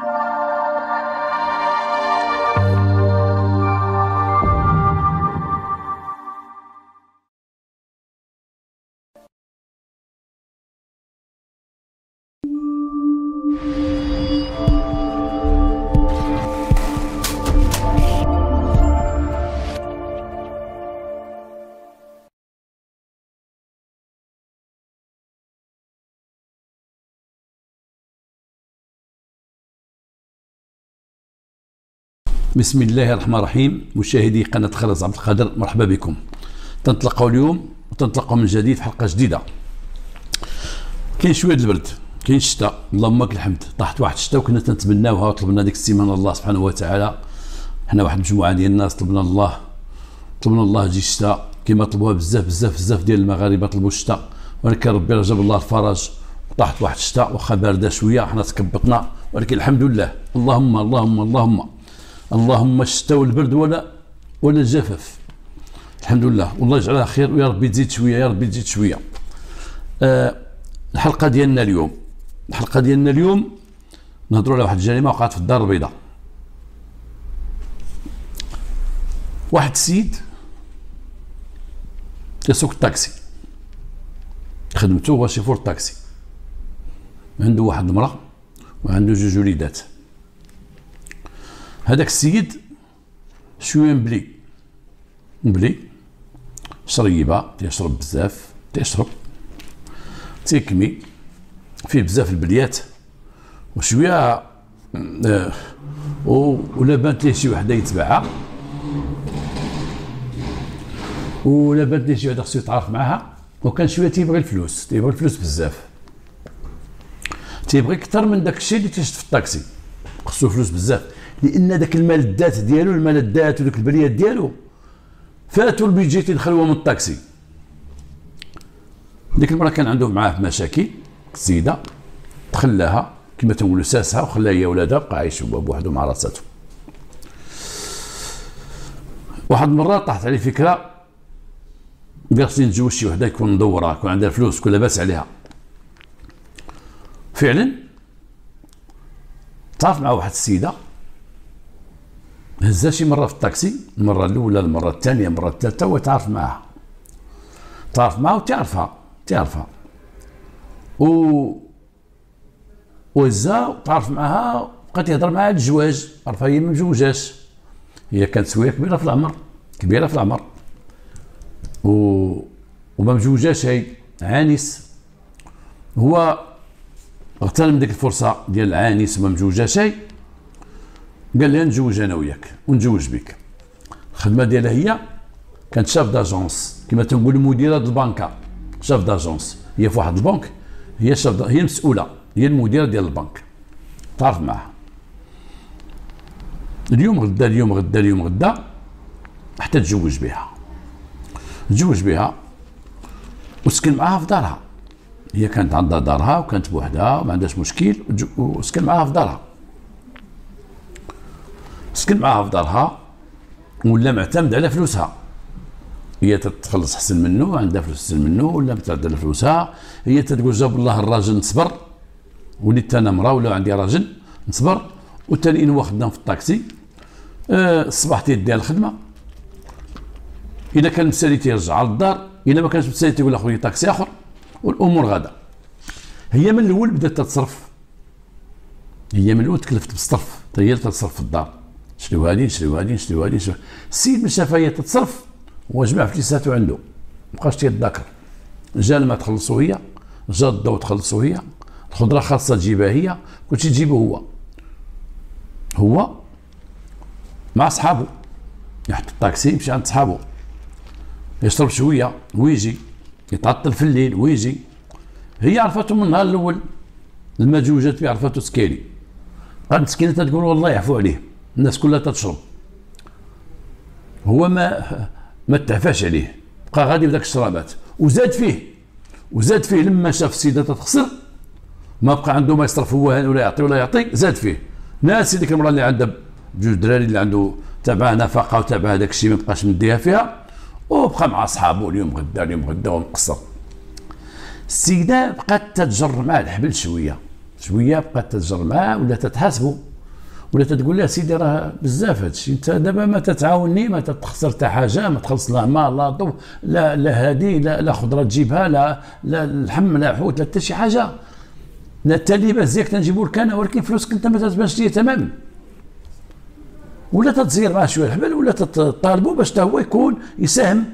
Bye. بسم الله الرحمن الرحيم. مشاهدي قناة خالد عبد القادر مرحبا بكم. تنطلقوا اليوم وتنطلقوا من جديد في حلقة جديدة. كاين شوية البرد كاين الشتاء اللهم لك الحمد. طاحت واحد الشتاء وكنا تنتمناوها وطلبنا ديك السيمانة الله سبحانه وتعالى. حنا واحد المجموعة ديال الناس طلبنا الله. طلبنا الله يجي الشتاء كما طلبوها بزاف بزاف بزاف ديال المغاربة طلبوا الشتاء ولكن ربي رجب الله الفرج. طاحت واحد الشتاء واخا باردة شوية حنا تكبطنا. ولكن الحمد لله. اللهم اللهم اللهم. اللهم الشتاء والبرد ولا ولا الجفاف الحمد لله. والله يجعلها خير ويا ربي تزيد شوية يا ربي تزيد شوية. آه الحلقة ديالنا اليوم. الحلقة ديالنا اليوم نهضروا على واحد الجريمة وقعت في الدار البيضاء. واحد السيد يسوق الطاكسي خدمته هو شيفور الطاكسي عنده واحد المرأة وعنده جوج وليدات. هذاك السيد شوية مبلي مبلي شريبه تيشرب بزاف تيشرب. تيكمي. فيه بزاف البليات. وشوية آه ولا بانت ليه شي وحدة يتبعها ولا بانت ليه شي وحدة خصو يتعارف معاها. وكان شوية تيبغي الفلوس تيبغي الفلوس بزاف. تيبغي أكثر من داك الشيء اللي تيشد في الطاكسي. خصو فلوس بزاف. لأن ذاك الملذات ديالو الملذات وديك البريات ديالو فاتوا البيجيتي الخلوه من الطاكسي. ديك المره كان عنده معاه مشاكل السيده تخلاها كما تنقولوا ساسها وخلاها هي ولادها بقى عايش هو بوحدو مع راساتو. واحد المره طاحت عليه فكرة قال خصني نتزوج شي وحدة يكون مدوره يكون عندها فلوس يكون لاباس عليها. فعلا تعرف مع واحد السيده. هزها شي مرة في الطاكسي المرة الأولى المرة الثانية المرة الثالثة هو يتعرف معها تعرف معها وتعرفها تعرفها. و وهزها تعرف معها بقات يهضر معها على الزواج عرفها هي ما هي كانت سوية كبيرة في العمر كبيرة في العمر. و وما مزوجاش هي عانس. هو اغتنم ديك الفرصة ديال العانس وما مزوجاش هي قال لي نتزوج أنا وياك ونتزوج بك. الخدمة ديالها هي كانت شاف داجونس كما تنقول مديرة البنكة. شاف داجونس هي في واحد البنك. هي شاف هي المسؤوله هي المديرة ديال البنك. تعرف معها. اليوم غدا اليوم غدا اليوم غدا حتى تزوج بها. تزوج بها. وسكن معها في دارها. هي كانت عندها دارها وكانت بوحدها وما عندهاش مشكل وسكن معها في دارها. سكن معاها في دارها ولا معتمد على فلوسها. هي تتخلص حسن منه عندها فلوس حسن منه ولا معتمد على فلوسها. هي تقول جاب الله الراجل نصبر وليت أنا مرا ولا عندي راجل نصبر. والتانيين هو خدام في الطاكسي أه الصباح تيديها الخدمة. اذا كان مسالي تيرجع للدار اذا ما كانش مسالي تيقول اخويا طاكسي آخر. والامور غادا هي من الأول بدات تتصرف. هي من الأول تكلفت بالصرف هي اللي تتصرف في الدار. شريو هادي نشريو هادي نشريو هادي السيد من شافها هي تتصرف هو جمع فليساتو عنده. مابقاش تيتذاكر جا الماء تخلصو هي جا الضوء تخلصو هي الخضره خاصة تجيبها هي كلشي تجيبو هو. هو مع صحابو. يحط الطاكسي يمشي عند صحابو. يشرب شوية ويجي. يتعطل في الليل ويجي. هي عرفته من النهار الأول المجوجات فيه عرفته سكيري قد مسكينه تقول والله يعفو عليه الناس كلها تشرب هو ما ما تعفاش عليه بقى غادي بداك الشرابات. وزاد فيه وزاد فيه لما شاف السيدة تخسر ما بقى عنده ما يصرف هو ولا يعطي ولا يعطي زاد فيه. ناس ديك المراه اللي عندها جوج دراري اللي عنده تابعها نفقة وتابعها داك الشيء ما بقاش مديها فيها وبقى مع أصحابه اليوم غدا اليوم غدا ومقصر السيدة بقات تتجر معاه الحبل شوية. شوية بقات تتجر معاه ولا تتحاسبه ولا تقول له سيدي راه بزاف هادشي. أنت دابا ما تتعاوني ما تخسر حتى حاجة ما تخلص لا ماء لا ضو لا لا هادي لا, لا خضرة تجيبها لا لا اللحم لا حوت لا حتى شي حاجة. لا التاليبات ديالك تنجيبو لك أنا ولكن فلوسك أنت ما تتبانش ليا تماما. ولا تتزير معاه شوية الحبل ولا تطالبوا باش هو يكون يساهم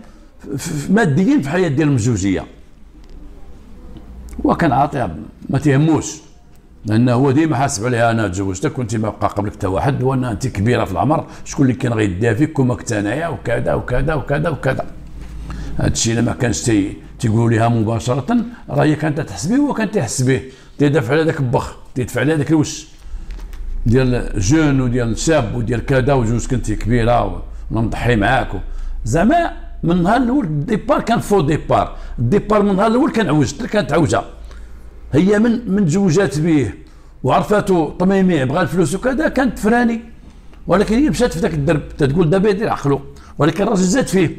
ماديا في الحياة ديال المزوجيه وكان عاطي ما تيهموش لأنه هو ديما حاسب عليها أنا تزوجتك وأنت ما بقى قبلك حتى واحد وأنا أنت كبيرة في العمر شكون اللي كان غيديها فيك كما كنت انايا وكذا وكذا وكذا. وكذا هذا الشيء ما كانش تي تيقولوا لها مباشرة راه هي كانت تحس به وهو كان تيحس به تيدفع على ذاك البخ تيدفع على ذاك الوش. ديال جون وديال شاب وديال كذا وجوج كنتي كبيرة ونضحي معاك زعما من النهار الأول ال départ كان faux départ. ال départ من النهار الأول كان عوج كانت عوجة. هي من من تزوجات به وعرفاتو طميمي بغى الفلوس وكذا كانت فراني. ولكن هي مشات في ذاك الدرب. تقول دابا يدير عقلو. ولكن الراجل زاد فيه.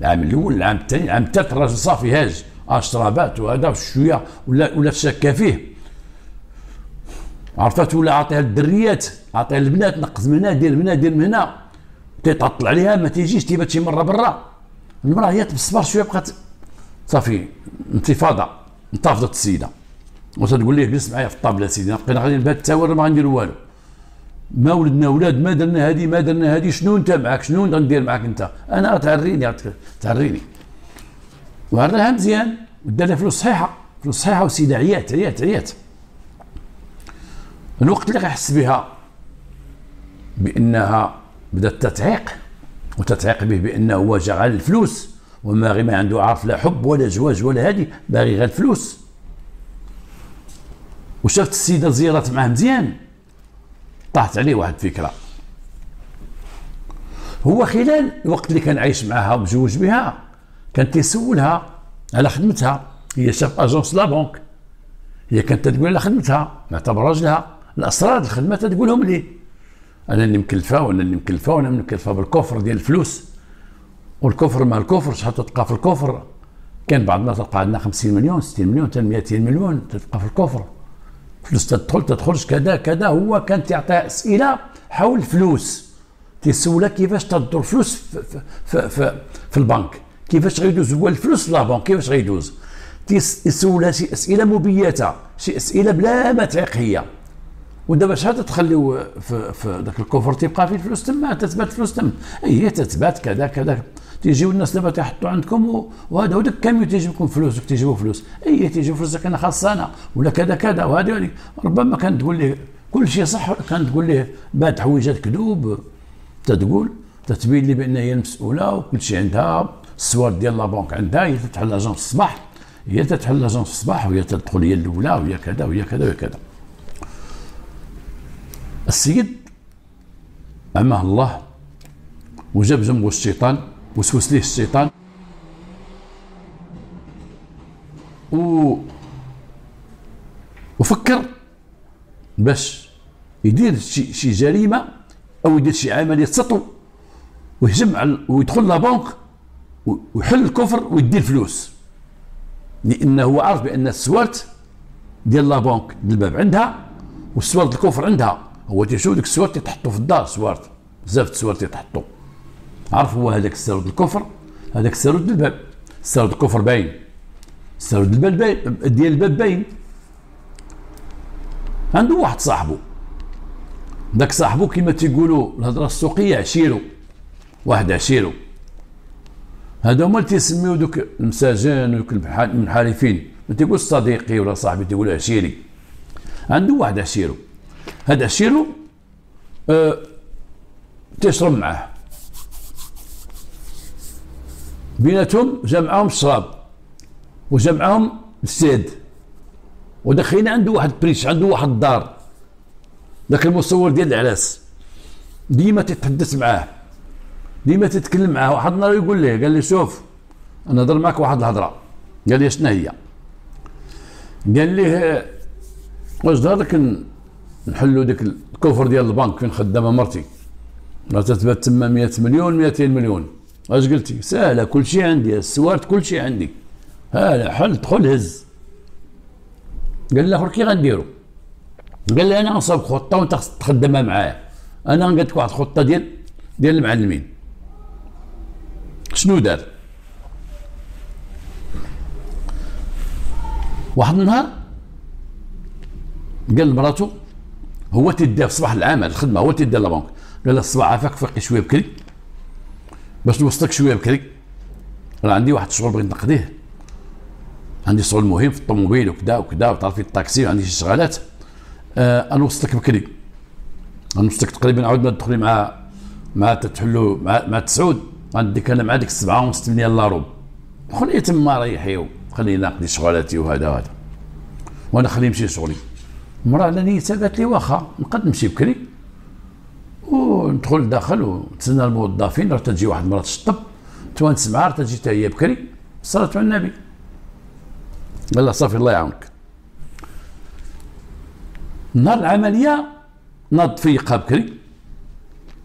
العام الأول العام الثاني العام الثالث الراجل صافي هاج. اشربات وهذا شوية ولا ولا شاكه فيه. عرفت ولا عطيها للدريات عطيها للبنات نقز من هنا دير من هنا دير من هنا. تيتعطل عليها ما تيجيش تيبات شي مرة برا. المرأة هي بالصبر شوية بقات صافي انتفاضة انتفضت السيدة. وتقول ليه جلس معايا في الطابلة سيدي بقينا غادي نبات التاور ما غنديروا والو. ما ولدنا أولاد ما درنا هذه ما درنا هذه شنو أنت معك شنو غندير معك أنت؟ أنا تعريني تعريني. وعرناها مزيان ودار فلوس صحيحة فلوس صحيحة وسيدة عيات عيات عيات. الوقت اللي غيحس بها بأنها بدأت تتعيق وتتعيق به بأنه هو جا على الفلوس وما غير ما عنده عارف لا حب ولا زواج ولا هادي باغي غير الفلوس. وشافت السيدة زيارات معاه مزيان طاحت عليه واحد الفكرة. هو خلال الوقت اللي كان عايش معها ومزوج بها كان تيسولها على خدمتها هي شاف اجونس لا بونك هي كانت تقول على خدمتها معتبر راجلها. الأسرار الخدمة تقولهم لي أنا اللي مكلفة وأنا اللي مكلفة وأنا مكلفة بالكفر ديال الفلوس. والكفر مع الكفر شحال تلقى في الكفر؟ كان بعض الناس تلقى عندنا 50 مليون 60 مليون حتى 200 مليون تلقى في الكفر. فلوس تدخل تدخلش كذا كذا. هو كان تعطيها أسئلة حول الفلوس. تيسولها كيفاش تدور فلوس في, في, في, في البنك. كيفاش غيدوز؟ هو الفلوس لا بنك كيفاش غيدوز؟ تيسولها شي أسئلة مبيتة شي أسئلة بلا ما تعيق هي ودابا شحال تخليو في, في ذاك الكفر تيبقى فيه الفلوس تما؟ تثبت الفلوس تما. هي تثبت كذا كذا. تيجيو الناس دابا تيحطوا عندكم وهذا وداك الكاميو تيجيب لكم فلوس تيجيبوا فلوس. اي تيجيو فلوسك أنا خاص أنا ولا كذا كذا وهذه ربما كانت تقول ليه كل شيء صح كانت تقول ليه بعد حويجات كذوب. تتقول تتبين لي بان هي المسؤولة وكل شيء عندها. السوارت ديال la banque عندها هي تتحل l'agence الصباح. هي تتحل l'agence الصباح وهي تدخل هي الأولى وهي كذا وهي كذا وهي كذا. السيد عماه الله وجاب جنبه الشيطان وسوس ليه الشيطان. و وفكر باش يدير شي شي جريمة أو يدير شي عملية سطو ويهجم على ويدخل la banque ويحل ال coffre ويدير فلوس. لأنه هو عارف بأن السوارت ديال la banque الباب عندها والسوارت ال coffre عندها. هو تيشوف ديك السوارت تيتحطوا في الدار سوارت بزاف السوارت عرف هو هذاك الساروت ال coffre؟ هذاك الساروت الباب. الساروت ال coffre باين. السرود الباب باين ديال الباب باين. عنده واحد صاحبه ذاك صاحبه كما تيقولوا الهضرة السوقية عشيرو واحد عشيرو. هذا هما اللي تيسميو دوك المساجين ودوك المنحرفين. ما تيقولش صديقي ولا صاحبي تيقول عشيري. عنده واحد عشيرو. هذا عشيرو أه تيشرب معاه بيناتهم جمعهم الشراب وجمعهم السيد. ودخلنا عنده واحد بريش عنده واحد الدار ذاك المصور ديال العراس. ديما تتحدث معاه. ديما تتكلم معاه. واحد النهار يقول ليه؟ قال لي شوف أنا نهضر معك واحد الهضرة. قال لي شنو هي؟ قال لي واش ظهر لك نحلوا ديك الكفر ديال البنك فين خدامة مرتي. راه تثبت تما 100 مليون 200 مليون. اش قلتي؟ سهله كل شيء عندي السوارت كل شيء عندي. هذا حل دخل هز. قال الآخر كي غنديروا قال لي أنا نصاب خطة وأنت تخدمها معايا. أنا قلت لك واحد الخطه ديال ديال المعلمين. شنو دار؟ واحد النهار قال لمراتو هو تيديها في صباح العمل الخدمة هو تيديها لابونك قال لها الصباح عافاك فيقي شوية بكري. باش نوصلك شوية بكري. راه عندي واحد الشغل بغيت نقضيه. عندي شغل مهم في الطوموبيل وكذا وكذا وتعرفي الطاكسي وعندي شي شغالات. آه نوصلك بكري. نوصلك تقريبا عاود ما تدخلي مع مع تتحلو مع مع تسعود. غنديك أنا مع ديك السبعة ونص ثمانيه الا ربع. خليه تما ريحي خليني نقضي شغلاتي وهذا وهذا وأنا خليه يمشي شغلي المراه على نيتها قالت لي واخا نقد نمشي بكري وندخل لداخل ونتسنى الموظفين راه تجي واحد المراه تشطب توانس معاه تجي حتى هي بكري صلاه على النبي. قال لها صافي الله يعاونك. نهار العملية ناض فيقها بكري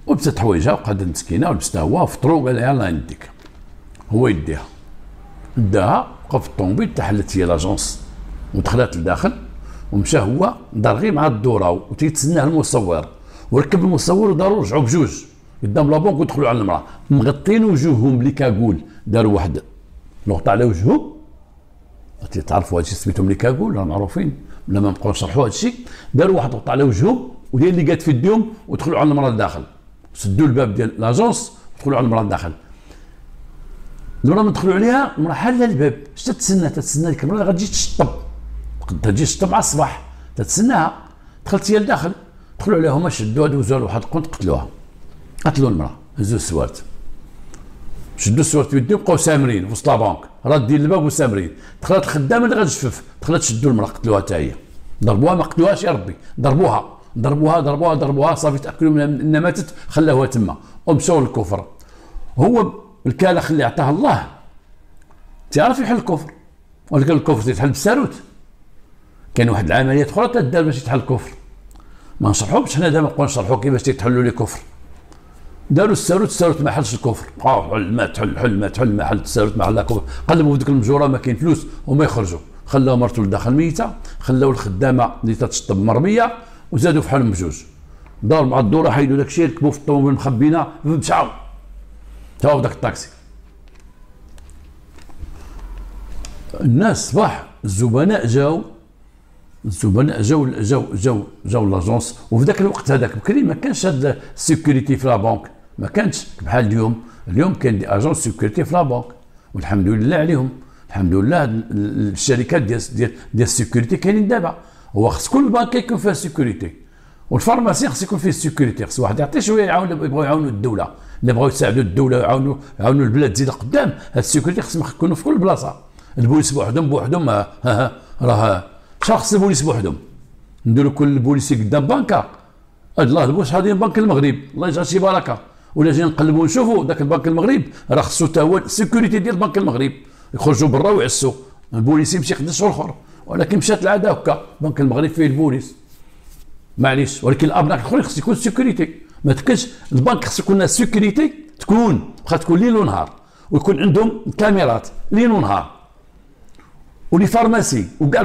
ولبست حوايجها وقعدت مسكينة ولبستها هو وفطروا قال لها يلاه نديك هو يديها. داها وقف الطوموبيل تحلت هي l'agence ودخلت لداخل. ومشى هو دار غير مع الدورة وتيتسناه المصور. وركب المصور وداروا رجعوا بجوج. قدام la banque ودخلوا على المرأة. مغطين وجوههم ب les cagoules داروا واحد. نقطة على وجهه تعرفوا هادشي سميتهم les cagoules راه معروفين. بلا ما نبقاو نشرحوا هادشي. داروا واحد نقطة على وجههم وديال les gants في يديهم ودخلوا على المرأة لداخل. سدوا الباب ديال l'agence ودخلوا على المرأة لداخل. المراه من دخلوا عليها المرأة حاله الباب. اش تتسنى تتسنى ديك المرأة غتجي تشطب. تجي تشطب مع الصباح تتسناها. دخلت هي لداخل دخلوا عليها هما شدوها دوزوها لواحد القنت قتلوها. قتلوا المرأة هزوا السوارت. شدوا السوارت بيديهم بقاو سامرين وسط la banque رادين الباب وسامرين. دخلت الخدامه اللي غتجفف دخلت شدوا المرأة قتلوها حتى هي. ضربوها ما قتلوهاش يا ربي. ضربوها ضربوها ضربوها ضربوها. صافي تأكدوا من انها ماتت خلاوها تما. ومشاو للكفر هو الكالخ اللي عطاه الله. تعرف يحل الكفر؟ ولكن الكفر تيتحل بالساروت كاين واحد العمليات أخرى تدار باش يتحل الكفر. ما نشرحوش حنا دابا نبقاو نشرحوا كيفاش تيتحلوا لي كفر. داروا الساروت الساروت ما حلش الكفر. بقاو حل ما تحل حل ما تحل ما حل الساروت ما حل كفر. قلبوا ديك المجورة ما كاين فلوس وما يخرجوا. خلاو مرته لداخل ميتة خلاو الخدامة اللي تتشطب مرمية وزادوا في حالهم بجوج. دار مع الدورة حيدوا داك الشيء ركبوا في الطوموبيل مخبينا مشاو تاو داك الطاكسي. الناس صباح الزبناء جاو الزبناء جاو جاو جاو جاو l'agence وفي ذاك الوقت هذاك بكري ما كانش هاد ال sécurité في la banque ما كانش. بحال اليوم. اليوم كاين des agents sécurité في la banque والحمد لله عليهم. الحمد لله الشركات ديال ديال ديال ال sécurité كاينين دابا. هو خص كل بنك يكون فيها sécurité وال pharmacie خص يكون فيه ال sécurité خص واحد يعطي شوية يعاون يبغوا يعاونوا الدولة. اللي بغاو يساعدوا الدولة ويعاونوا يعاونوا البلاد تزيد قدام هاد ال sécurité خصهم يكونوا في كل بلاصة. البوليس بوحدهم بوحدهم راه شخص البوليس بوحدهم نديروا كل بوليسي قدام بنكه الله البوش هذه بنك المغرب. الله يجعل شي بركة. ولا جينا نقلبوا نشوفوا ذاك البنك المغرب. راه خصو حتى هو ال sécurité ديال بنك المغرب. يخرجوا برا ويعسوا البوليس يمشي يخدم شغل اخر. ولكن مشات العادة هكا. بنك المغرب فيه البوليس. معليش. ولكن الأبناك الأخرين خص يكون sécurité. ما تكونش البنك خص يكون sécurité تكون. خص تكون ليل ونهار. ويكون عندهم كاميرات ليل ونهار. و les pharmacies وكاع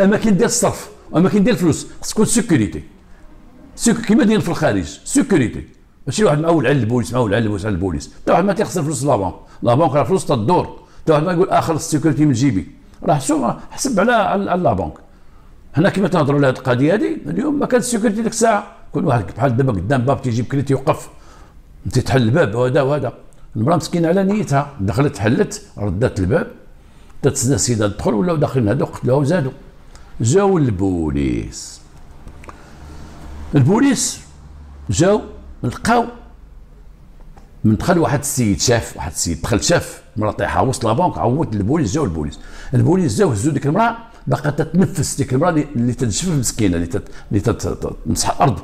اماكن ديال الصرف واماكن ديال الفلوس خص تكون sécurité كيما داير في الخارج sécurité ماشي واحد معول على البوليس معول على البوليس على البوليس. حتى واحد ما تيخسر فلوس la banque. la banque راه فلوس تدور. حتى واحد ما يقول آخر ال sécurité من جيبي. راه شوف حسب على على la banque. حنا كيما تنهضروا على هذه القضية هذه اليوم ما كانت ال sécurité ديك الساعة. كل واحد بحال دابا قدام باب تيجي بكري تيوقف تيتحل الباب وهذا وهذا. المرأة مسكينة على نيتها. دخلت حلت ردات الباب. تتسنى السيده تدخل ولاو داخلين هذوك قتلوها وزادوا جاو البوليس. البوليس جاو لقاو من دخل واحد السيد شاف واحد السيد دخل شاف مرا طيحه وسط la banque عيطوا البوليس جاو البوليس. البوليس جاو هزوا ديك المرأة باقا تتنفس ديك المرأة اللي تنشف مسكينه اللي. اللي تمسح الأرض.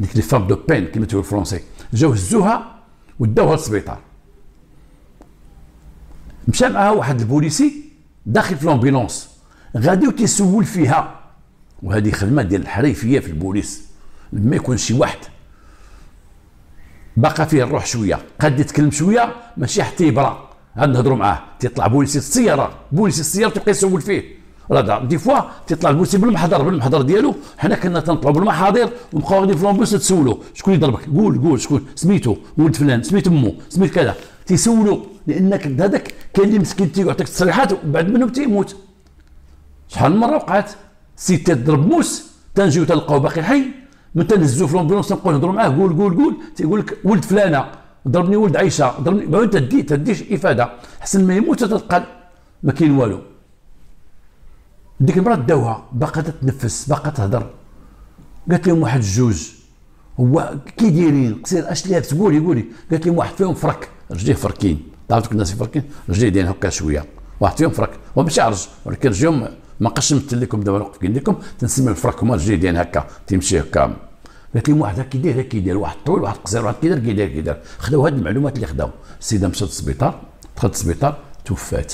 ديك les femmes de peine كما تقول الفرونسي جاو هزوها وداوها للسبيطار. مشى معها واحد البوليسي داخل في l'ambulance غادي وتيسول فيها. وهذه خدمة ديال الحريفية في البوليس. لما يكون شي واحد. باقا فيه الروح شوية. قد يتكلم شوية ماشي حتى يبرا. عاد نهضروا معاه. تيطلع بوليسي السيارة. بوليسي السيارة تيبقى يسول فيه. راه des fois تيطلع البوليسي بالمحضر بالمحضر ديالو. حنا كنا تنطلعوا بالمحاضر ونبقاو غادي في l'ambulance تسولوا. شكون اللي ضربك قول قول شكون؟ سميتو ولد فلان سميت أمه سميت كذا. تيسولوا. لأنك هذاك كاين اللي مسكين تيعطيك التصريحات وبعد منهم تيموت. شحال من مرة وقعت شي ضربة موس تنجيو تلقاو باقي حي من تنهزو في l'ambulance نبقاو نهضروا معاه قول قول قول تيقول لك ولد فلانة ضربني ولد عائشه ضربني انت تدي تديش إفادة. حسن ما يموت تتقال ما كاين والو. ديك المرأة داوها باقا تتنفس باقا تهضر. قالت لهم واحد الجوج هو كي دايرين؟ قصير أش لابس قولي قولي. قالت لهم واحد فيهم فرك. رجليه فركين. تعرف الناس يفركين رجليه دايرين هكا شوية. واحد فيهم فرك هو ماشي عرج ولكن رجليهم ما بقاش نمثل لكم دابا نوقف لكم تنسمي الفرك هما رجليه دايرين هكا تيمشي هكا. لهم واحد كي داير كي داير واحد طويل واحد قصير واحد كي داير كي داير كي داير خداو هاد المعلومات اللي خداو. السيده مشات للسبيطار دخلت للسبيطار توفات.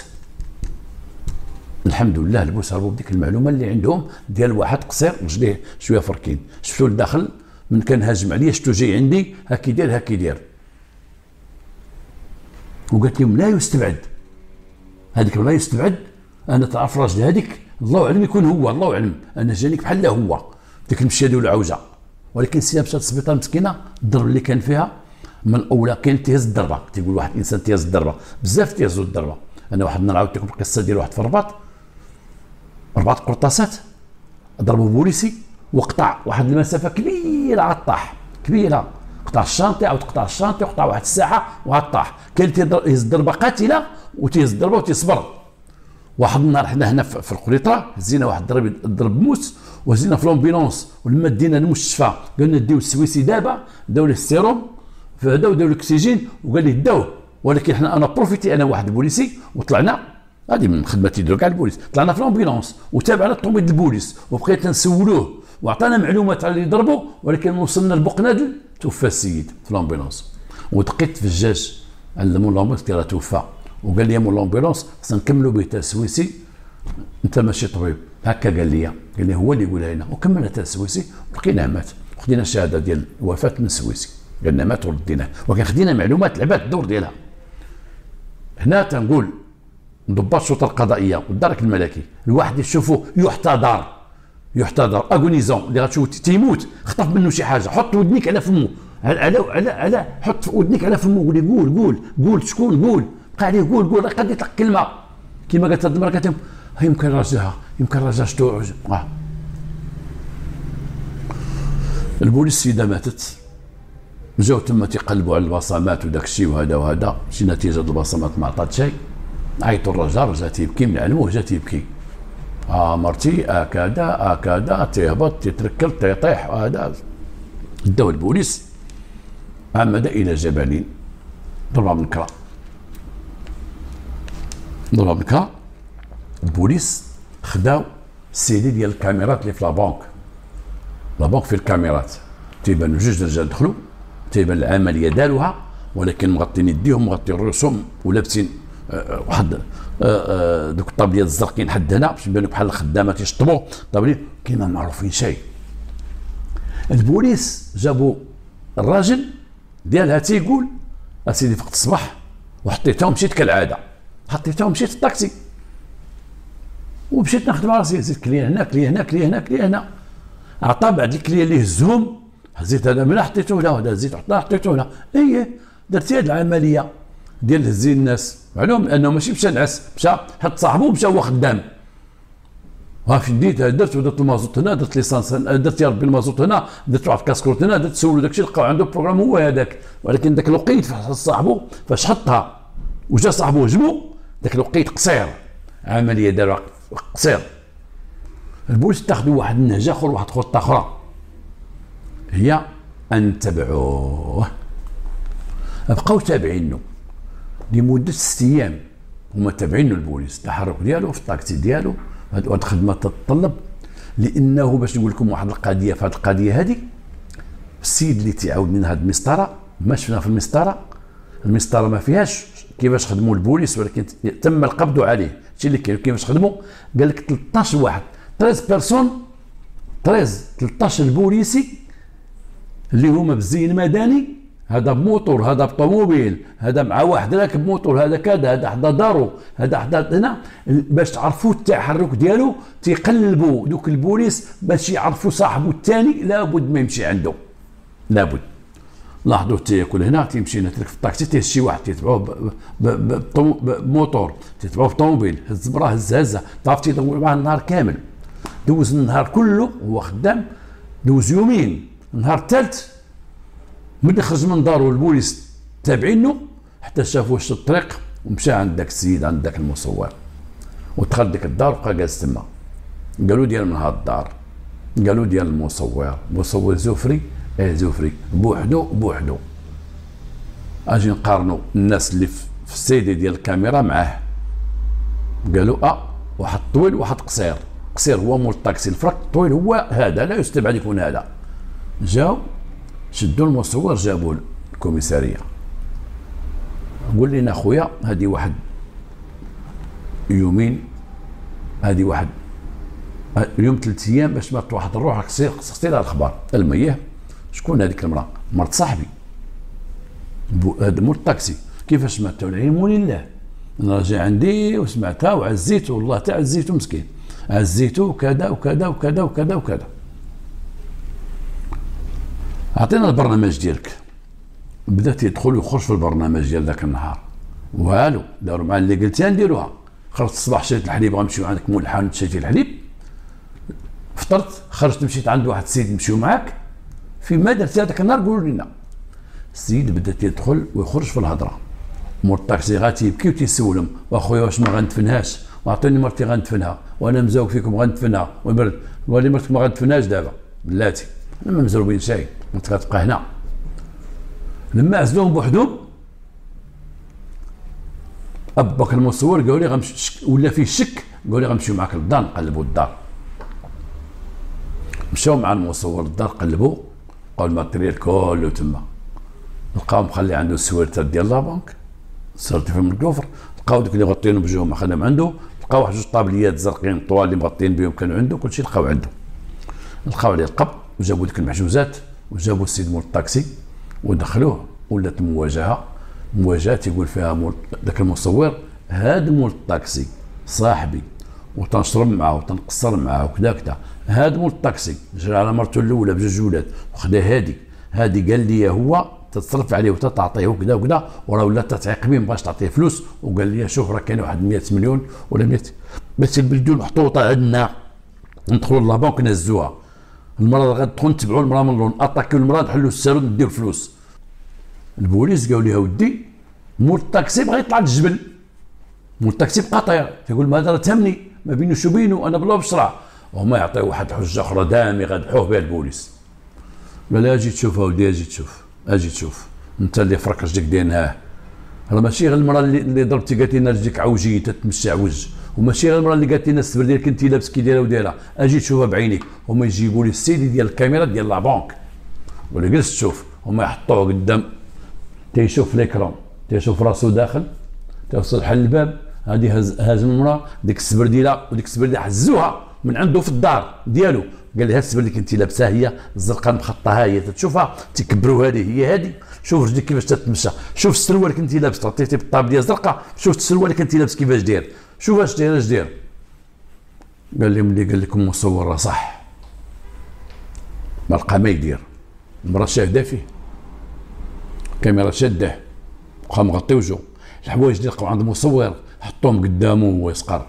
الحمد لله البوس هربوا بديك المعلومة اللي عندهم ديال واحد قصير رجليه شوية فركين شفتو لداخل؟ من كان هاجم عليا شفتو جاي عندي هاكي داير هاكي داير وقالت لهم لا يستبعد. هذيك لا يستبعد أنا تعرف راجل هذيك الله أعلم يكون هو الله أعلم أنا جانيك بحال هو. ديك المشيه ديال العوجه ولكن السيده مشات للسبيطار مسكينة الضرب اللي كان فيها من اولى كاين تيهز الضربة. تيقول واحد الإنسان تيهز الضربة. بزاف تيهزوا الضربة. أنا واحد النهار عاودت لكم القصة ديال واحد في الرباط. اربعه قرطاسات. ضربوا بوليسي وقطع واحد المسافة كبيرة عاد طاح كبيرة. قطع ال chantier عاود قطع ال chantier وقطع واحد الساعة وعاد طاح. كاين تيهز ضربه قاتله وتيهز ضربه وتيصبر. واحد النهار حنا هنا في القنيطرة هزينا واحد الضرب ضرب موس وهزينا في l'ambulance ولما دينا المستشفى قالنا ديو السويسي دابا داو ليه السيروم فهدا وداو الأكسجين وقال لي داوه ولكن حنا أنا profité أنا واحد بوليسي وطلعنا هذه من خدمتي ديالو كاع البوليس. طلعنا في l'ambulance وتابعنا الطوموبيل البوليس وبقينا نسولوه. وعطانا معلومات على اللي ضربوا ولكن وصلنا لبوقنادل توفى السيد في l'ambulance ودقيت في الجاج علموا l'ambulance راه توفى. وقال لي مول l'ambulance خصنا نكملوا به تاع السويسي أنت ماشي طبيب. هكا قال لي. قال لي هو اللي يقولها لنا وكملنا تاع السويسي ولقيناه مات. خدينا الشهادة ديال الوفاه من السويسي قالنا مات ورديناه. ولكن خدينا معلومات لعبات الدور ديالها. هنا تنقول ضباط الشرطه القضائية. والدرك الملكي. الواحد يشوفه يحتضر. يحتضر. agonisant اللي غتشوف تيموت. خطف منه شي حاجة. حط ودنيك على فمه. على على على, حط ودنيك على فمه. قول قول قول. قول شكون؟ قول. بقى عليه قول قول. قد يطلق كلمة. كما قالت هذه المراه قالت يمكن راجعها يمكن راجع شتو آه. البوليس السيده ماتت. جاو تما تيقلبوا على البصمات وداك الشيء وهذا وهذا. شي نتيجة البصمات ما عطات شيء. عيطوا الرجال الرجال تيبكي من علمه جا تيبكي مرتي هكذا هكذا تيهبط تيتركل تيطيح هذا داو البوليس عمد إلى جبل ضربه بالكرا ضربه بالكرا البوليس خداو السيدي ديال الكاميرات اللي في la banque la banque في الكاميرات. تيبان جوج رجال دخلوا تيبان العملية داروها. ولكن مغطين يديهم مغطين رؤوسهم. ولابسين آه، واحد دوك الطابليات الزرقين حد هنا باش يبانوا بحال الخدامة طابليات كاين ما معروفين شيء البوليس جابوا الراجل ديالها تيقول أسيدي فقت الصباح وحطيتها ومشيت كالعادة. حطيتها ومشيت الطاكسي ومشيت نخدم راسي زيد كلي هنا كلي هنا كلي هنا كلي هنا. عطى بعد الكلية اللي هزهم هزيت هذا من حطيته هنا وهذا زيت حطيته هنا. اي درت هذه العملية. ديال هزي الناس. معلوم أنه ماشي مشى نعس مشى حط صاحبه مشى هو خدام. ها ديت درت ودرت المازوت هنا درت l'essence درت يا ربي المازوت هنا درت واحد كاسكورت هنا درت سولو داكشي لقاو عنده programme هو هذاك. ولكن ذاك الوقيت صاحبه فاش حطها وجا صاحبه هجمو ذاك الوقيت قصير. عملية داروا قصير. البوليس اتخذوا واحد النهج اخر واحد خطة أخرى. هي أن تبعوه. بقاو تابعينه لمدة ست أيام. هما تابعين البوليس التحرك ديالو في الطاكسي ديالو هذه الخدمة تتطلب. لأنه باش نقول لكم واحد القضية في هذه القضية هذه السيد اللي تيعاود من هذه المسطرة ما شفنا في المسطرة. المسطرة ما فيهاش كيفاش خدموا البوليس ولكن تم القبض عليه. هادشي اللي كاين كيفاش خدموا. قال لك 13 واحد 13 personnes 13 13 البوليسي اللي هما بالزي المدني هذا بموتور هذا بطوموبيل هذا مع واحد راكب موتور هذا كذا هذا حدا دارو هذا حدا هنا باش تعرفوا التحرك ديالو تيقلبوا دوك البوليس باش يعرفوا صاحبه الثاني لابد ما يمشي عنده. لابد. لاحظوا تياكل هنا تيمشي نترك في الطاكسي تيهز شي واحد تيتبعوه بموتور تيتبعوه بطوموبيل هز براه هز هزه تعرف تيدور معاه النهار كامل. دوز النهار كله هو خدام دوز يومين النهار الثالث ملي خرج من دارو البوليس تابعينه حتى شافوا واش الطريق ومشى عند ذاك السيد عند ذاك المصور. ودخل ديك الدار وبقى جالس تما. قالوا ديال من هاد الدار؟ قالوا ديال المصور. مصور زوفري؟ إيه زوفري. بوحدو بوحدو. أجي نقارنوا الناس اللي في السيدي ديال الكاميرا معاه. قالوا آه واحد طويل واحد قصير. قصير هو مول الطاكسي الفرق الطويل هو هذا لا يستبعد يكون هذا. جاو شدوا المصور جابوا الكوميسارية. قول لنا خويا هذه واحد يومين هذه واحد يوم ثلاث أيام باش ما واحد الروح خصك لها الخبر الميه شكون هذيك المرأة؟ مرت صاحبي. هذا مول الطاكسي. كيفاش مات العلم لله أنا راجع عندي وسمعتها وعزيته والله تعزيته مسكين. عزيته وكذا وكذا وكذا وكذا وكذا. أعطينا البرنامج ديالك. بدا تيدخل ويخرج في البرنامج ديال ذاك النهار. والو داروا مع اللي قلتي نديروها. خرجت الصباح شريت الحليب غنمشيو عندك مول الحانوت شريتي الحليب. فطرت خرجت مشيت عند واحد السيد نمشيو معاك. في ما درتي هذاك النهار قولوا لنا السيد بدا تيدخل ويخرج في الهضرة. مول الطاكسي غا تيبكي وتيسولهم. واخويا واش ما غندفنهاش؟ وأعطيني مرتي غندفنها. وأنا مزوق فيكم غندفنها. والبرد ولي مرتك ما غندفنهاش دابا. بلاتي أنا ما مزروبين شيء. انت غتبقى هنا. لما عزلوهم بوحدهم اباك المصور قالوا لي غنمشي ولا فيه شك قالوا لي غنمشيو معاك للدار نقلبوا الدار. مشاو مع المصور للدار قلبوا لقاو ال matériel كله تما. لقاو مخلي عنده السوارت ديال la banque سيرتيفي من ال coffre. لقاو ديك اللي غطينو بجوهم خدم عنده. لقاو واحد جوج طابليات زرقين طوال اللي مغطين بهم كانوا عنده كلشي لقاو عنده. لقاو عليه القبض وجابوا ديك المحجوزات. وجابوا السيد مول الطاكسي ودخلوه ولات مواجهة. مواجهة تيقول فيها مول ذاك المصور هذا مول الطاكسي صاحبي وتنشرب معاه وتنقصر معاه وكذا كذا هذا مول الطاكسي جرى على مرته الأولى بجوج ولاد وخدا هادي. هادي قال لي هو تتصرف عليه وتتعطيه وكذا وكذا وراه ولا تعيقبين باش تعطيه فلوس. وقال لي شوف راه كاين واحد 100 مليون ولا 100 بس البلدون محطوطه عندنا ندخلوا la banque نهزوها. المراه غتدخل نتبعوا المرأة من اللور اتاكيو المرأة نحلوا السالون نديو الفلوس البوليس قالوا لها ودي مول الطاكسي بغى يطلع للجبل. مول الطاكسي بقى طاير. تيقول ما هذا تهمني ما بينو شو بينو أنا بلا بشرع وهما يعطيو واحد الحجه أخرى دامي غدحوه بها البوليس. قال لها أجي تشوف اودي أجي تشوف أجي تشوف. أنت اللي فرك رجلك دينها. راه ماشي غير المرأة اللي, اللي ضربتي قالت لنا رجلك عوجي تتمشى عوج. وماشي غير المراه اللي قالت لنا السبر ديالك انت لابس كي دايرة ودايرة. أجي تشوفها بعينيك هما يجيبوا لي السيدي ديال الكاميرا ديال la banque. ولا جلست تشوف. هما يحطوه قدام. تيشوف l'écran. تيشوف راسو داخل. توصل حل الباب. هذه هز, هز المرأة. ديك السبر ديالها وديك السبر ديالها حزوها من عنده في الدار ديالو. قال لها السبر اللي كنتي لابسها هي الزرقاء مخططة. هي تشوفها تكبروا هذه هي هذه. شوف رجلك كيفاش تتمشى. شوف السروال كنتي لابس. غطيتي بالطابليه زرقاء شوف السروال كنتي لابس كيفاش داير. شوف اش داير اش داير؟ قال لي ملي قال لكم مصور راه صح. ما لقى ما يدير. المراه شاهده فيه. كاميرا شادة. بقى مغطي وجهه. الحوايج اللي لقاو عند المصور حطوهم قدامه وهو يسقر.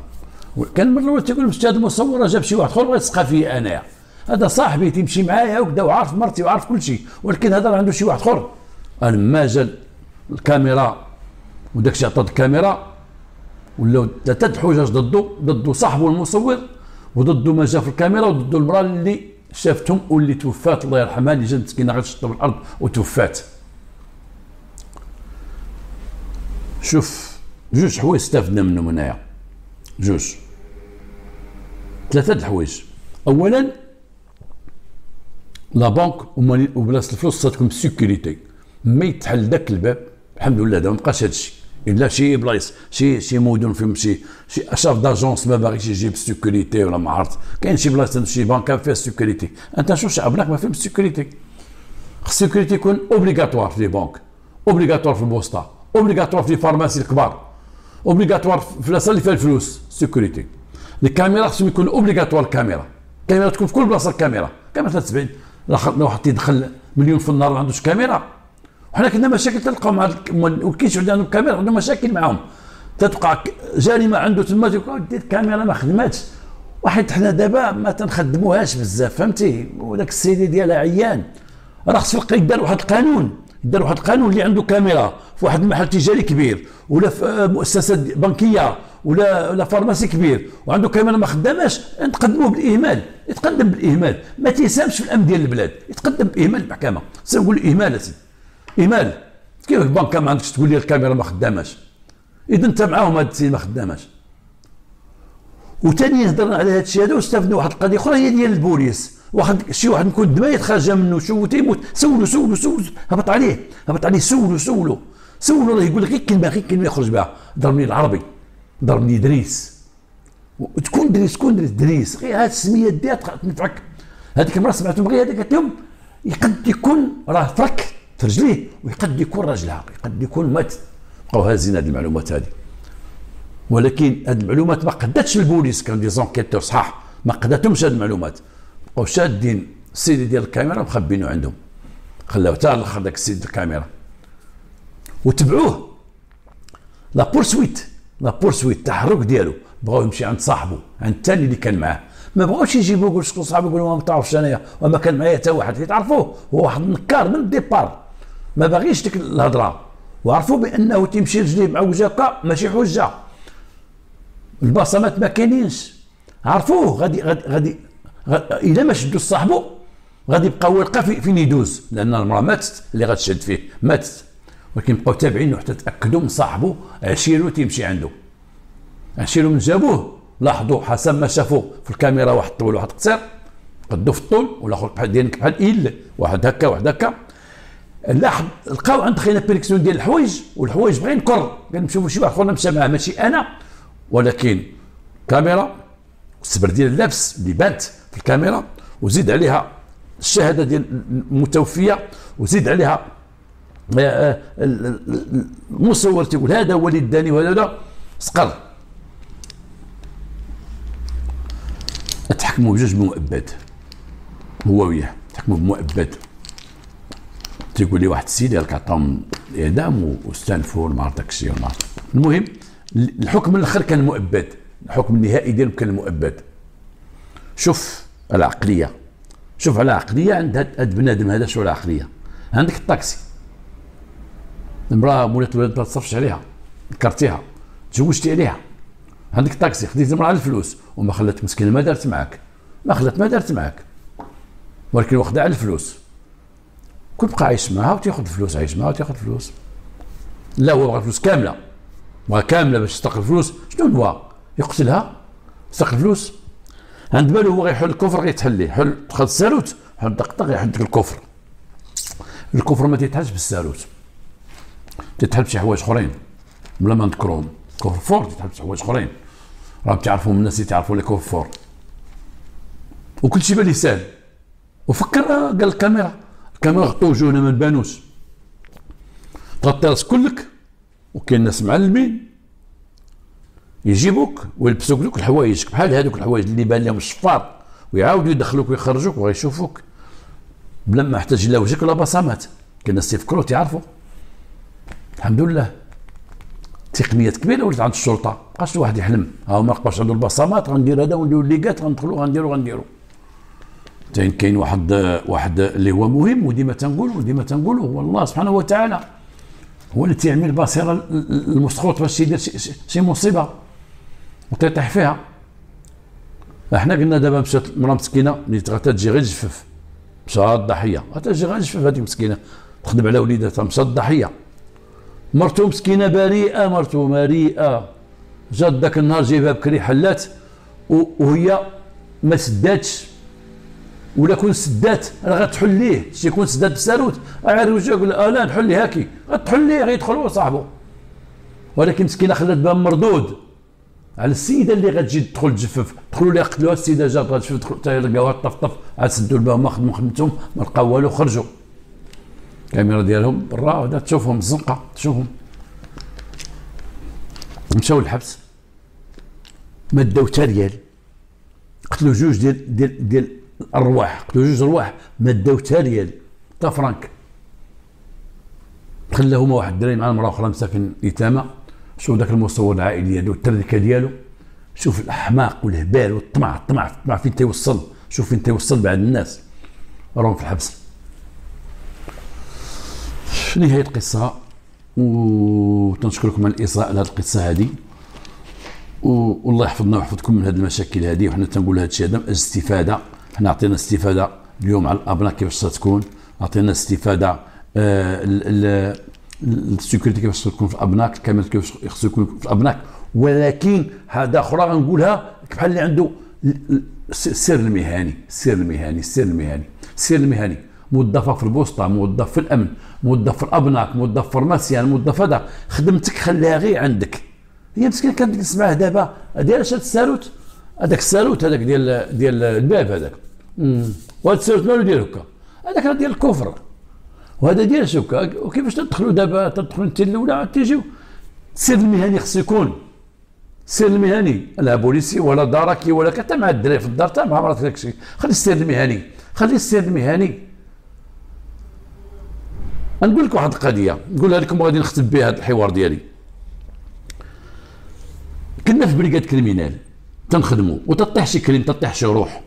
كان المره الاولى تيقول باش هذا المصور؟ جاب شي واحد آخر بغى يسقى فيا انايا هذا صاحبي تيمشي معايا وكذا وعارف مرتي وعارف كل شيء ولكن هذا عنده شي واحد آخر. أنا ما جا الكاميرا وداك الشيء عطات الكاميرا. ولاو ثلاثة حجج ضده ضده صاحبه المصور وضده ما جا في الكاميرا وضده المرأة اللي شافتهم واللي توفات. الله يرحمها اللي جات مسكينة غتشطب الأرض وتوفات. شوف جوج حوايج استفدنا منهم هنايا. جوج. ثلاثة الحوايج اولا la banque وبلاصة الفلوس خاصاتكم sécurité ما يتحل ذاك الباب الحمد لله دابا ما بقاش إلا شي بلايص شي شي مدن فيهم شي شي chef d'agence ما باغيش يجيب sécurité ولا ما عرفت. كاين شي بلايص شي بانك فيها sécurité أنت شوف شي banques ما فيهم sécurité ال sécurité يكون obligatoire في les banques obligatoire في البوسطة obligatoire في ال pharmacies الكبار obligatoire في البلاصه اللي فيها الفلوس sécurité الكاميرا خصهم يكون obligatoire الكاميرا الكاميرا تكون في كل بلاصة الكاميرا. كاميرا 73 لو واحد يدخل مليون في النهار ما عندوش كاميرا. وحنا كنا مشاكل تلقاو مع وكاينش عندهم كاميرا عندهم مشاكل معاهم. تتوقع جريمة عنده تما تقول الكاميرا ما خدماتش. واحد حنا دابا ما تنخدموهاش بزاف فهمتي؟ وداك السيدي ديالها عيان. راه خص يدار واحد القانون يدار واحد القانون اللي عنده كاميرا في واحد المحل تجاري كبير ولا في مؤسسة بنكية ولا ولا فارماسي كبير وعنده كاميرا ما خداماش نتقدموه بالإهمال يتقدم بالإهمال. ما تيسامش في الأمن ديال البلاد يتقدم بإهمال المحكمة. سنقول إهمال أسيدي. اهمال كيف البنكه ما عندكش تقول لي الكاميرا ما خداماش؟ إذا أنت معاهم هاد السيد ما خداماش. وثاني هضرنا على هذا الشيء هذا واستفدنا واحد القضية أخرى هي ديال البوليس. واحد شي واحد نكون دمايت خارجة منه شو تيموت. سولو سولو سولو. هبط عليه هبط عليه. سولو سولو. سولو راه يقول لك غير كلمة غير كلمة يخرج بها. ضربني العربي. ضربني دريس وتكون دريس تكون دريس دريس غير هاد السمية ديالها تنفعك هذيك المره سمعتهم غير هذيك قالت لهم يقد يكون راه فرك رجليه ويقد يكون راجلها يقد يكون مات. بقاو هازين هذه المعلومات هذه. ولكن هذه المعلومات ما قدتش البوليس كانوا des enquêteurs صحاح ما قدتهمش هذه المعلومات. بقاو شادين السيدي ديال الكاميرا مخبينه عندهم. خلاو حتى الأخر ذاك السيد الكاميرا. وتبعوه. la poursuite la poursuite التحرك ديالو. بغاو يمشي عند صاحبه عند الثاني اللي كان معاه. ما بغاوش يجيبوا يقول شكون صاحبه يقولوا ما تعرفش انايا وما كان معايا حتى واحد تعرفوه هو واحد النكار من الديبار ما باغيش ديك الهضرة. وعرفوا بأنه تيمشي رجليه معوجه ماشي حجة. البصمات ما كاينينش. عرفوه غادي غادي غادي اذا ما شدوا صاحبه غادي يبقى في فين يدوز. لأن المرأة ماتت اللي غتشد فيه ماتت. ولكن بقاو تابعين حتى تأكدوا من صاحبه عشيرو تيمشي عنده. عشيرو من جابوه. لاحظوا حسب ما شافوا في الكاميرا واحد طويل واحد قصير. قدو في الطول والآخر بحال ديالك بحال إيل. واحد هكا واحد هكا. لاحظ لقاو عند خينا perquisition ديال الحوايج والحوايج بغا ينكر قال نشوفوا شي واحد اخر مشى معاه ماشي أنا ولكن كاميرا السبر ديال اللبس اللي بانت في الكاميرا وزيد عليها الشهادة ديال المتوفية وزيد عليها آه، آه، المصور تيقول هذا هو اللي داني وهذا لا سقر تحكموا بجوج مؤبد. هو وياه. تحكموا بمؤبد. تيقول لي واحد السيد قال لك عطاهم الاعدام واستنفوا ما عرفت الشيء المهم الحكم الآخر كان مؤبد. الحكم النهائي ديالو كان مؤبد. شوف العقلية. شوف على عقليه عند هاد بنادم هذا شو العقلية. عندك الطاكسي. المراه مولات ما تصرفش عليها. كرتيها تزوجتي عليها. عندك طاكسي خديت المرأة الفلوس وما خلات مسكينة ما دارت معاك. ما خلات ما دارت معاك. ولكن واخدها على الفلوس. كل بقى عايش معها وتاخذ فلوس معها وتاخذ فلوس. لا هو بغى الفلوس كاملة. بغى كاملة باش يستقل الفلوس شنو هو؟ يقتلها؟ يستقل الفلوس عند بالو هو غيحل ال coffre غيتحل حل دخل الساروت حل دقدق يحل ال coffre. ال coffre ما تيتحلش بالساروت تتحل بشي حوايج أخرين. بلا ما نذكرهم. coffre-fort تتحل بشي حوايج أخرين. راهم تعرفوا الناس اللي تعرفوا les coffres-forts. وكل شيء بلسان وفكر قال الكاميرا. الكاميرا غطوا وجوهنا ما نبانوش تغطي راسك كلك وكاين ناس معلمين. يجيبوك ويلبسوك دوك الحوايج. بحال هذوك الحوايج اللي بان لهم الشفار ويعاودوا يدخلوك ويخرجوك وغيشوفوك بلا ما يحتاج لا وجهك ولا بصمات. كان الناس يفكروا تعرفوا الحمد لله. تقنيات كبيرة ولات عند الشرطه بقاش واحد يحلم؟ ها ما بقاش عنده البصمات غندير هذا ونديرو les gants غندخلوا غنديرو غنديرو. تاين كاين واحد واحد اللي هو مهم وديما تنقول وديما تنقولوا هو الله سبحانه وتعالى هو اللي تيعمل البصيره المسخوط باش يدير شي مصيبة وتيطيح فيها. إحنا قلنا دابا مشات مرا مسكينة اللي تجي غير تجفف مشات الضحيه غتجي غير تجفف هذيك مسكينة. تخدم على وليداتها. مشات الضحيه مرتو مسكينة بريئة مرتو مريئة. جات ذاك النهار جايبها بكري حلات وهي ما سداتش. ولا كون سدات راه غتحل ليه؟ شي يكون سدات بساروت عاد وجه يقول آه لا نحل ليه هاكي. غتحل ليه؟ غيدخل هو صاحبه ولكن مسكينه خلات بها مردود. على السيدة اللي غتجي تدخل تجفف دخلوا لي قتلوها السيدة جات غتجفف حتى لقاوها طف طف. عاد سدوا الباب ما خدموا خدمتهم ما لقاو والو خرجوا الكاميرا ديالهم برا تشوفهم الزنقة تشوفهم. مشاو للحبس. ما داو حتى ريال. قتلوا جوج ديال ديال ديال الارواح قتلوا جوج ارواح ما داو حتى ريال حتى فرانك. خلاهما واحد الدراري مع المرأة أخرى مساكن يتامى شوف ذاك المصور العائلي ديالو التركة ديالو. شوف الأحماق والهبال والطمع الطمع الطمع فين تيوصل؟ شوف فين تيوصل بعد الناس. راهم في الحبس. نهايه القصة؟ وتنشكركم على الإصغاء لهذه القصة هذه والله يحفظنا ويحفظكم من هذه المشاكل هذه وحنا تنقول هذا الشيء هذا استفادة. حنا عطينا استفادة اليوم على الأبناء كيفاش تكون. عطينا استفادة آه السيكوريتي كيفاش تكون في الابناك الكاميرا كيفاش خصو يكون في الابناك ولكن هذا أخرى غنقولها بحال اللي عنده السر المهني السر المهني السر المهني السر المهني موظفه في البوسطة موظف في الأمن موظف في الأبناك موظف pharmacien موظف هذا. خدمتك خليها غير عندك. هي مسكين كانت تسمعه دابا. داير اش الساروت؟ هذاك الساروت هذاك ديال ديال الباب هذاك. وهذا الساروت مالو ديال هكا؟ هذاك راه ديال ال coffre. وهذا ديال هكا وكيفاش تدخلوا دابا تدخلوا انت الاولى تيجيو؟ السر المهني خصو يكون. السر المهني لا بوليسي ولا دركي ولا حتى مع الدراري في الدار حتى مع مراتك داك الشيء خلي السر المهني خلي السر المهني. نقول لك واحد القضية نقولها لكم غادي نختم بها هذا الحوار ديالي. كنا في brigade criminelle. تنخدموا شي crime شي روح.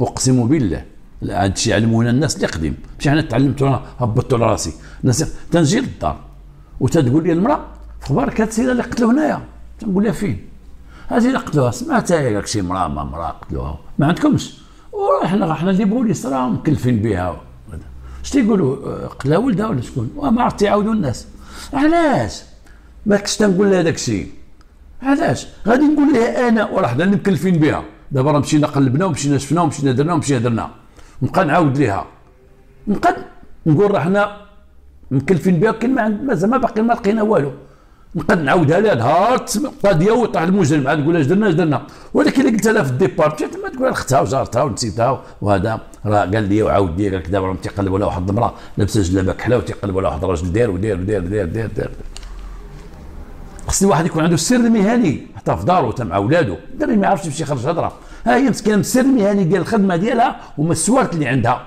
أقسم بالله هذا الشيء علمونا الناس اللي قديم. ماشي أنا تعلمت وأنا هبطت على راسي الناس تنجي للدار وتتقول لي المرأة أخبارك؟ هاد السيدة اللي قتلوا هنايا. تنقول لها فين؟ هذه اللي قتلوها سمعتها هي شي مرأة ما مرأة قتلوها. ما عندكمش. وحنا حنا اللي بوليس راه مكلفين بها. اش تيقولوا قتلها ولدها ولا شكون؟ وما عرفت يعاودوا الناس. علاش؟ ما كنتش تنقول لها داك الشيء علاش؟ غادي نقول لها أنا وراه حنا اللي مكلفين بها. دابا راه مشينا قلبنا ومشينا شفنا ومشينا درنا ومشينا درنا. نبقى نعاود ليها. نبقى نقول راه حنا مكلفين بها كان ما مازال ما باقي ما لقينا والو. نقد نعاودها لها. نهار قضية ويطلع المجرم عاد نقول اش درنا اش درنا. ولكن اللي قلت لها في الديبار ما تقول اختها وجارتها ونسيتها وهذا. راه قال لي وعاود لي قال لك دابا راهم تيقلبوا على واحد المرأة لابسة جلابة كحلة وتيقلبوا على واحد الراجل داير وداير وداير وداير وداير وداير خصني واحد يكون عنده السر المهني حتى في دارو حتى مع ولادو الدري ما يعرفش يمشي يخرج هضرة. ها هي مسكينة السر المهني ديال الخدمة ديالها وما السوارت اللي عندها.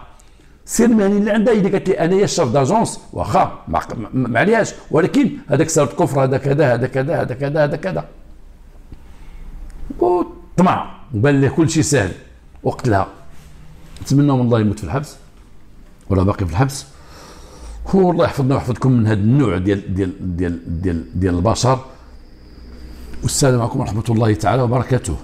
السر المهني اللي عندها هي قالت لي انايا الشاف داجونس واخا ما عليهاش. ولكن هذاك صارت كفر هذا كذا هذا كذا هذا كذا هذا. كذا وطمع وبان له كل شيء سهل. وقتلها نتمنى من الله يموت في الحبس. ولا باقي في الحبس. هو الله يحفظنا ويحفظكم من هذا النوع ديال ديال ديال ديال, ديال البشر. والسلام عليكم ورحمة الله تعالى وبركاته.